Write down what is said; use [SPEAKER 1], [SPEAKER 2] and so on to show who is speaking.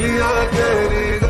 [SPEAKER 1] गलियाँ तेरी